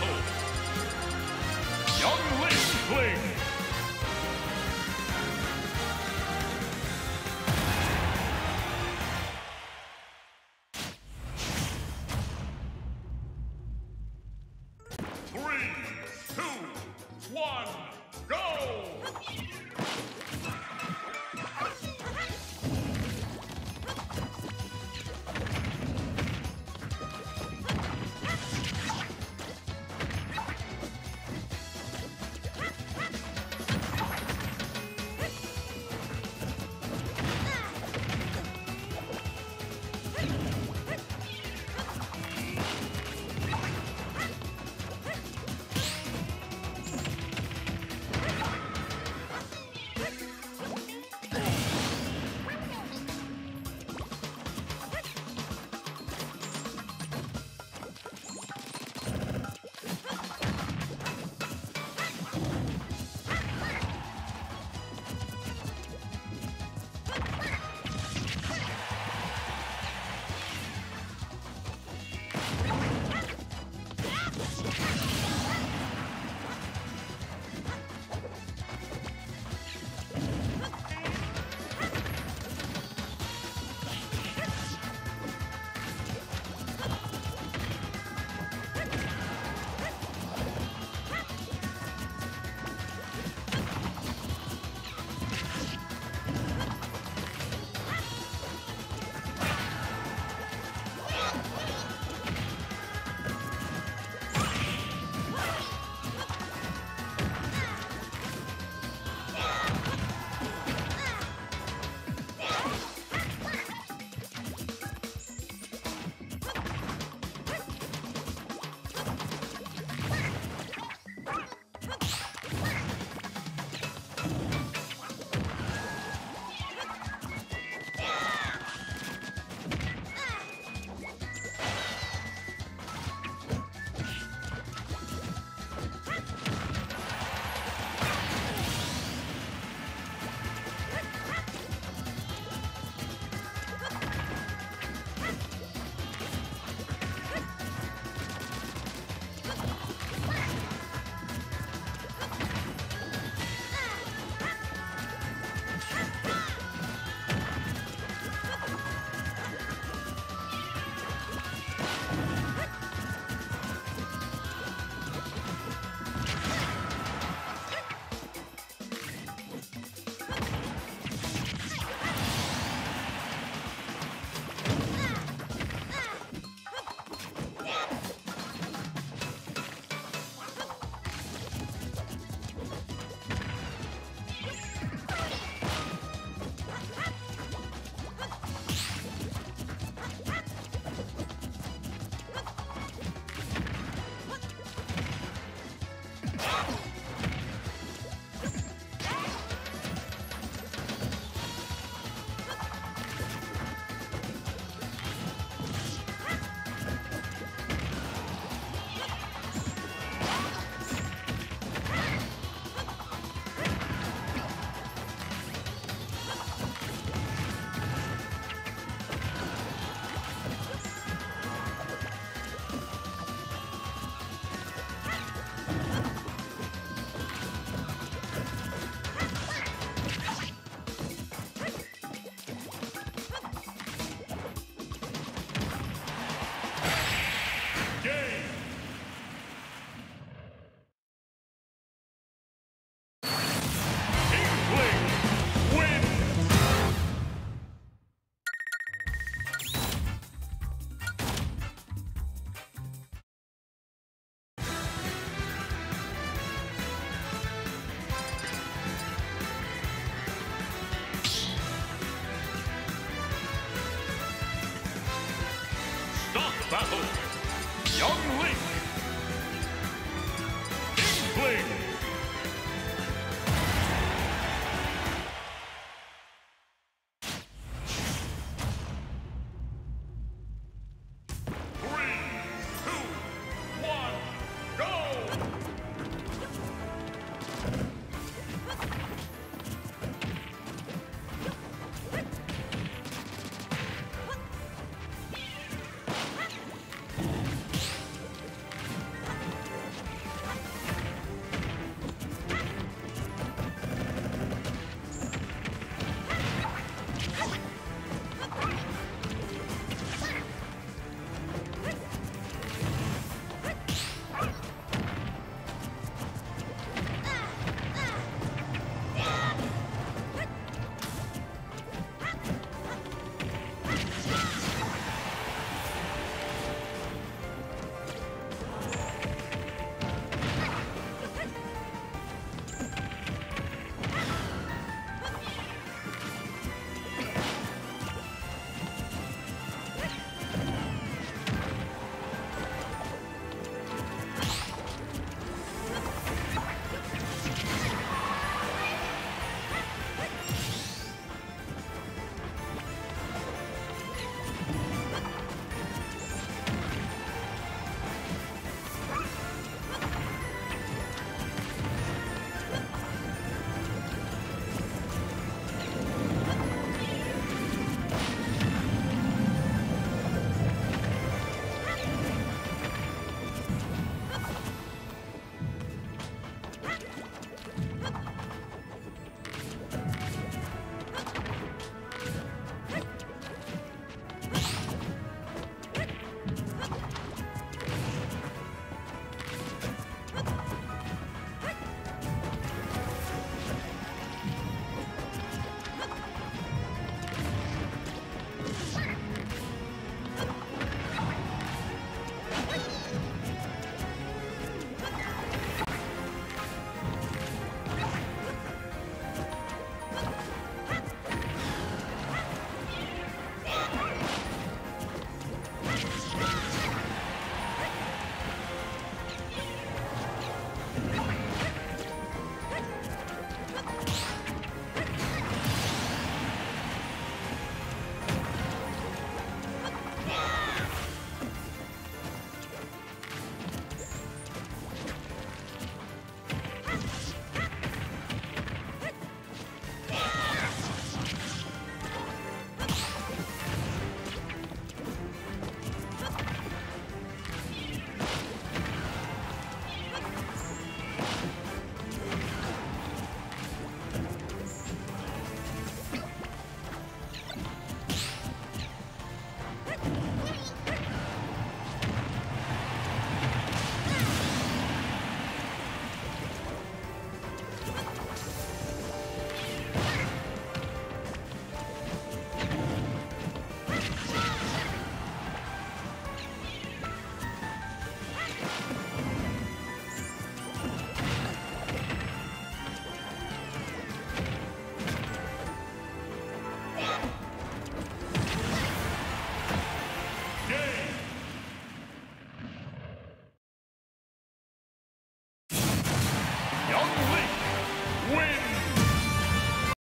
battle. Battle. Young Link.